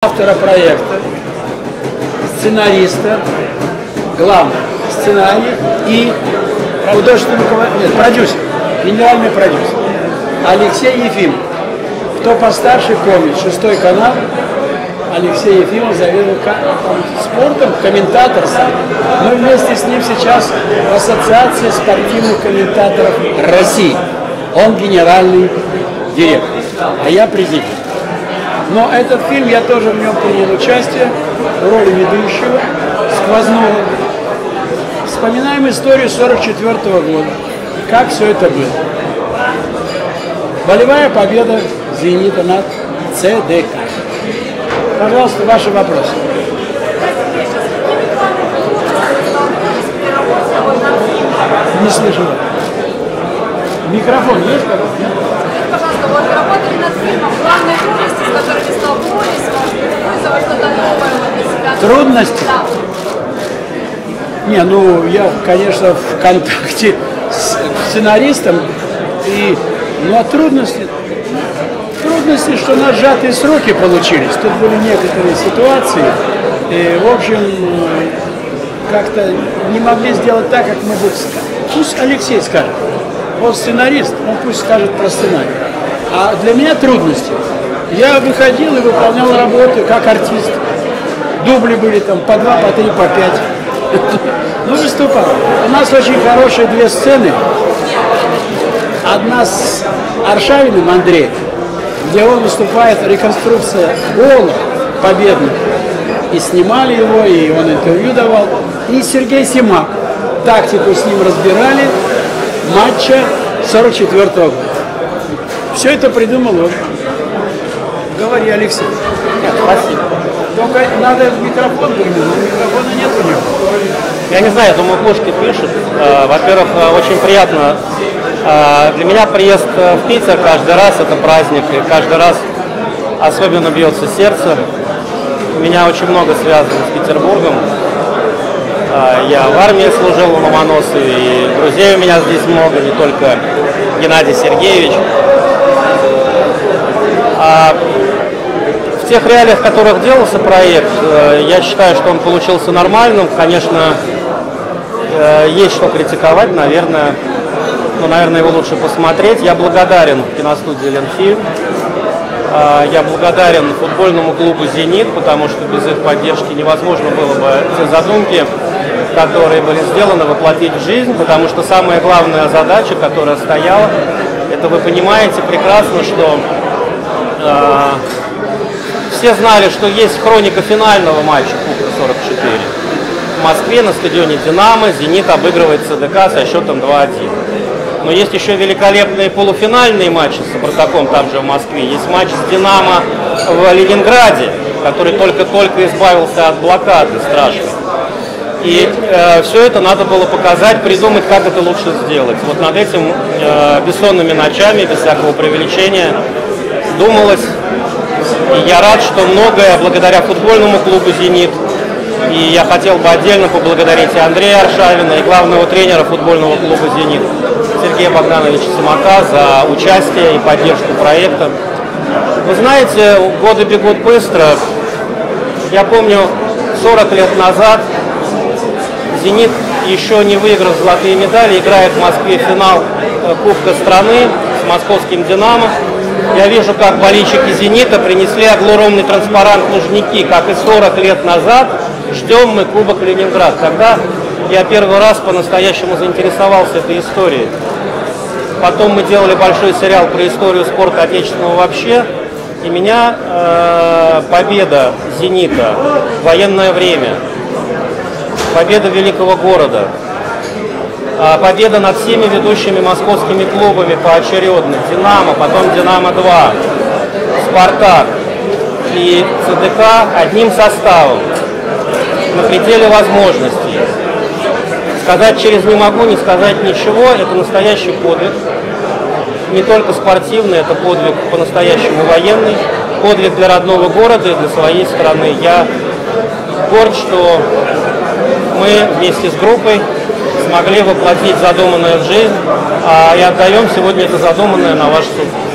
автора проекта, сценариста, главный сценарий и художественный руководитель, нет, продюсер, генеральный продюсер Алексей Ефимов. Кто постарше помнит, шестой канал, Алексей Ефимов заведовал спортом, комментатор сам. Мы вместе с ним сейчас в Ассоциации спортивных комментаторов России. Он генеральный директор, а я президент. Но этот фильм, я тоже в нем принял участие, в роли ведущего, сквозного. Вспоминаем историю 44 года, как все это было. Болевая победа «Зенита» над ЦДК. Пожалуйста, ваши вопросы. Не слышу. Микрофон есть? Пожалуйста, себя». Трудности? Да. Не, ну я, конечно, в контакте с сценаристом и, ну а трудности, трудности, что у нас сжатые сроки получились. Тут были некоторые ситуации, и, в общем, как-то не могли сделать так, как мы бы. Пусть Алексей скажет. Он сценарист, он пусть скажет про сценарий. А для меня трудности. Я выходил и выполнял работу как артист. Дубли были там по два, по три, по пять. Ну, выступал. У нас очень хорошие две сцены. Одна с Аршавиным Андреем, где он выступает, реконструкция гола победный. И снимали его, и он интервью давал. И Сергей Симак. Тактику с ним разбирали матча 44 года. Все это придумал он. Говори, Алексей. Спасибо. Только надо микрофон микрофона нет у него. Я не знаю, думаю, Пушки пишет. Э, Во-первых, э, очень приятно. Э, Для меня приезд в Питер каждый раз это праздник, и каждый раз особенно бьется сердце. Меня очень много связано с Петербургом. Я в армии служил в Ломоносове, и друзей у меня здесь много, не только Геннадий Сергеевич. В тех реалиях, в которых делался проект, э, я считаю, что он получился нормальным. Конечно, э, есть что критиковать, наверное. Но, наверное, его лучше посмотреть. Я благодарен киностудии «Ленфильм». Э, Я благодарен футбольному клубу «Зенит», потому что без их поддержки невозможно было бы те задумки, которые были сделаны, воплотить в жизнь, потому что самая главная задача, которая стояла, это вы понимаете прекрасно, что все знали, что есть хроника финального матча Кубка 44. В Москве на стадионе «Динамо» «Зенит» обыгрывает ЦДК со счетом 2-1. Но есть еще великолепные полуфинальные матчи с «Спартаком» там же в Москве. Есть матч с «Динамо» в Ленинграде, который только-только избавился от блокады страшной. И э, все это надо было показать, придумать, как это лучше сделать. Вот над этим э, бессонными ночами, без всякого преувеличения, думалось. И я рад, что многое благодаря футбольному клубу «Зенит». И я хотел бы отдельно поблагодарить и Андрея Аршавина, и главного тренера футбольного клуба «Зенит» Сергея Богдановича Самака за участие и поддержку проекта. Вы знаете, годы бегут быстро. Я помню, 40 лет назад «Зенит» еще не выиграл золотые медали, играет в Москве финал э, Кубка страны с московским «Динамо». Я вижу, как болельщики «Зенита» принесли огромный транспарант «Лужники», как и 40 лет назад ждем мы Кубок Ленинград. Тогда я первый раз по-настоящему заинтересовался этой историей. Потом мы делали большой сериал про историю спорта отечественного вообще. И меня э, победа «Зенита», военное время, победа великого города, победа над всеми ведущими московскими клубами поочередно, «Динамо», потом «Динамо-2», «Спартак» и ЦДК одним составом, на пределе возможностей. Сказать через «не могу», не сказать ничего – это настоящий подвиг. Не только спортивный, это подвиг по-настоящему военный, подвиг для родного города и для своей страны. Я горд, что мы вместе с группой смогли воплотить задуманное в жизнь, а и отдаем сегодня это задуманное на ваш суд.